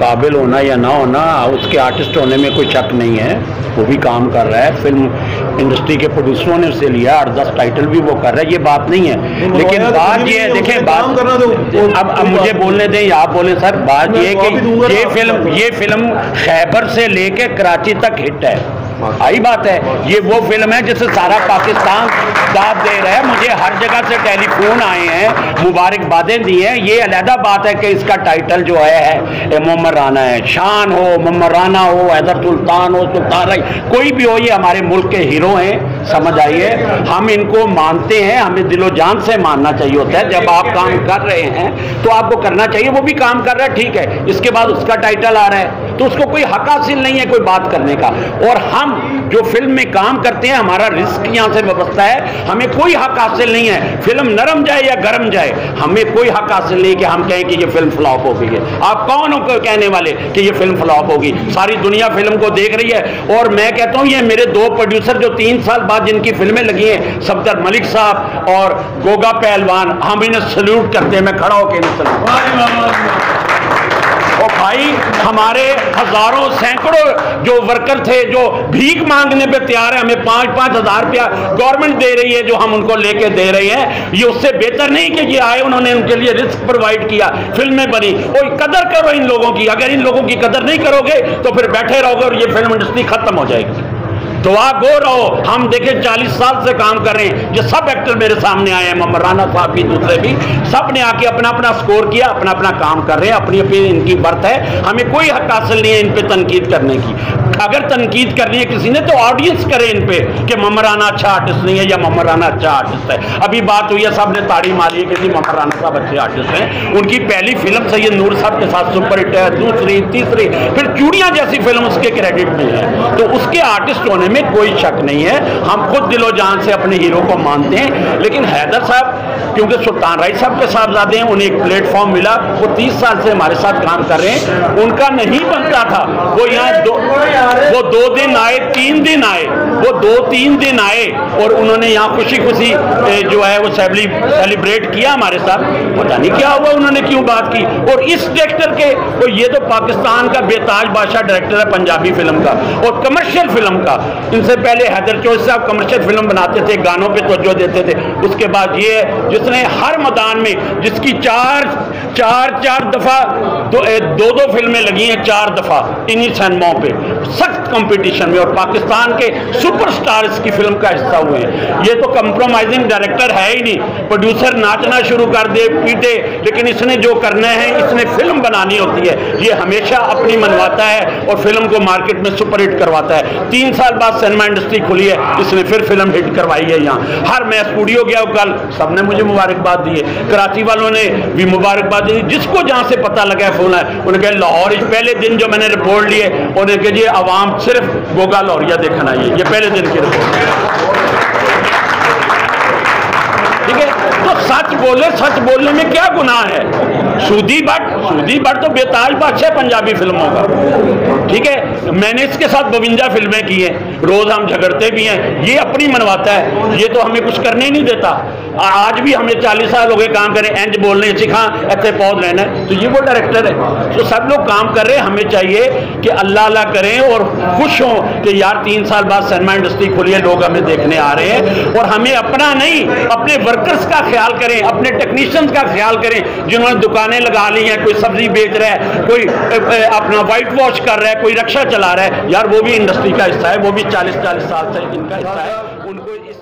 काबिल होना या ना होना उसके आर्टिस्ट होने में कोई शक नहीं है। वो भी काम कर रहा है। फ़िल्म इंडस्ट्री के प्रोड्यूसरों ने उसे लिया आठ दस टाइटल भी वो कर रहा है। ये बात नहीं है। लेकिन तो बात ये है देखें बात करना तो- अब अब मुझे बोलने दें आप बोले सर बात ये दूँगा कि ये फ़िल्म ये फ़िल्म खैबर से लेकर कराची तक हिट है। आई बात है ये वो फ़िल्म है जिसे सारा पाकिस्तान साथ दे रहा है। मुझे हर जगह से टेलीफोन आए हैं मुबारकबादें दी हैं। ये अलहदा बात है कि इसका टाइटल जो है, है मोहम्मद राना है। शान हो मोहम्मद राना हो हैदर सुल्तान हो सुल्तान रही। कोई भी हो ये हमारे मुल्क के हीरो हैं। समझ आइए हम इनको मानते हैं, हमें दिलो जान से मानना चाहिए होता है। जब आप काम कर रहे हैं तो आपको करना चाहिए, वो भी काम कर रहा है, ठीक है। इसके बाद उसका टाइटल आ रहा है तो उसको कोई हक हासिल नहीं है कोई बात करने का। और हम जो फ़िल्म में काम करते हैं, हमारा रिस्क यहाँ से व्यवस्था है, हमें कोई हक हासिल नहीं है। फ़िल्म नरम जाए या गर्म जाए, हमें कोई हक हासिल नहीं कि हम कहें कि ये फ़िल्म फ्लॉप हो गई है। आप कौन हो कहने वाले कि ये फ़िल्म फ्लॉप होगी सारी दुनिया फ़िल्म को देख रही है। और मैं कहता हूँ, ये मेरे दो प्रोड्यूसर जो तीन साल बाद जिनकी फ़िल्में लगी हैं सफदर मलिक साहब और गोगा पहलवान हम इन्हें सल्यूट करते हैं मैं खड़ा होकर इन्हें सल्यूट और भाई हमारे हज़ारों सैकड़ों जो वर्कर थे जो भीख मांगने पे तैयार है हमें पाँच पाँच हज़ार रुपया गवर्नमेंट दे रही है जो हम उनको लेके दे रहे हैं। ये उससे बेहतर नहीं कि ये आए उन्होंने उनके लिए रिस्क प्रोवाइड किया फ़िल्में बनी। और कदर करो इन लोगों की अगर इन लोगों की कदर नहीं करोगे तो फिर बैठे रहोगे और ये फ़िल्म इंडस्ट्री खत्म हो जाएगी। दुआ गो रहो। हम देखे 40 साल से काम कर रहे हैं। जो सब एक्टर मेरे सामने आए हैं, मोहम्मद राना साहब भी, दूसरे भी, सबने आके अपना अपना स्कोर किया अपना अपना काम कर रहे हैं, अपनी अपनी इनकी बर्थ है। हमें कोई हक हासिल नहीं है इन पर तनकीद करने की। अगर तनकीद करनी है किसी ने तो ऑडियंस करे इन पे कि मोहम्मद राना अच्छा आर्टिस्ट नहीं है या मोहम्मद राना अच्छा आर्टिस्ट है। अभी बात हुई है सबने ताड़ी मारी है कि मोहम्मद राना साहब अच्छे आर्टिस्ट हैं। उनकी पहली फ़िल्म सैयद नूर साहब के साथ सुपर हिट है, दूसरी, तीसरी, फिर चूड़ियाँ जैसी फ़िल्म उसके क्रेडिट में है। तो उसके आर्टिस्ट होने में कोई शक नहीं है। हम खुद दिलो जान से अपने हीरो को मानते हैं। लेकिन हैदर साहब, क्योंकि सुल्तान राय साहब के साहबजादे हैं, उन्हें एक प्लेटफॉर्म मिला। वो तीस साल से हमारे साथ काम कर रहे हैं। उनका नहीं बनता था। वो यहाँ दो वो दो दिन आए, तीन दिन आए। वो दो तीन दिन आए और उन्होंने यहाँ खुशी खुशी जो है वो सेलिब्रेट किया हमारे साथ। पता नहीं क्या हुआ उन्होंने क्यों बात की? और इस डायरेक्टर के तो ये तो पाकिस्तान का बेताज बादशाह डायरेक्टर है पंजाबी फ़िल्म का और कमर्शियल फ़िल्म का। इनसे पहले हैदर चौधरी साहब कमर्शियल फ़िल्म बनाते थे गानों पर तवज्जो देते थे। उसके बाद ये है जिसने हर मैदान में जिसकी चार चार चार दफ़ा दो दो, दो फ़िल्में लगी हैं चार दफ़ा इन्हीं सिनेमाओं पे सख्त कंपटीशन में। और पाकिस्तान के सुपरस्टार इसकी फ़िल्म का हिस्सा हुए। ये तो कंप्रोमाइजिंग डायरेक्टर है ही नहीं। प्रोड्यूसर नाचना शुरू कर दे, पीटे, लेकिन इसने जो करना है, इसने फ़िल्म बनानी होती है। ये हमेशा अपनी मनवाता है और फ़िल्म को मार्केट में सुपर हिट करवाता है। तीन साल बाद सिनेमा इंडस्ट्री खुली है, इसने फिर फ़िल्म हिट करवाई है यहाँ। हर मैं स्टूडियो गया कल, सबने मुझे मुबारकबाद दी है। कराची वालों ने भी मुबारकबाद दी। जिसको जहाँ से पता लगा फ़ोन है उन्होंने कहा, लाहौर पहले दिन जो मैंने रिपोर्ट लिए उन्हें कहा, जी, आवाम सिर्फ़ गोगा लाहौरिया देखना है। ये पहले ठीक है तो सच बोले सच बोलने में क्या गुनाह है? सूदी भट्ट सूदी भट्ट तो बेताज बादशाह पंजाबी फ़िल्मों का। ठीक है? मैंने इसके साथ बवंजा फ़िल्में की हैं। रोज हम झगड़ते भी हैं। ये अपनी मनवाता है। ये तो हमें कुछ करने ही नहीं देता। आज भी हमें चालीस साल हो गए काम करें। इंज बोलने सिखा इतने पौध है। तो ये वो डायरेक्टर है। तो सब लोग काम कर रहे हैं। हमें चाहिए कि अल्लाह अल्लाह करें और खुश हों कि यार, तीन साल बाद सिनेमा इंडस्ट्री खुली है। लोग हमें देखने आ रहे हैं। और हमें अपना नहीं, अपने वर्कर्स का ख्याल करें। अपने टेक्नीशियंस का ख्याल करें। जिन्होंने दुकानें लगा ली हैं, कोई सब्ज़ी बेच रहा है, कोई अपना वाइट वॉश कर रहा है, कोई रक्षा चला रहा है। यार, वो भी इंडस्ट्री का हिस्सा है, वो भी चालीस चालीस साल से इनका हिस्सा है। उनको इस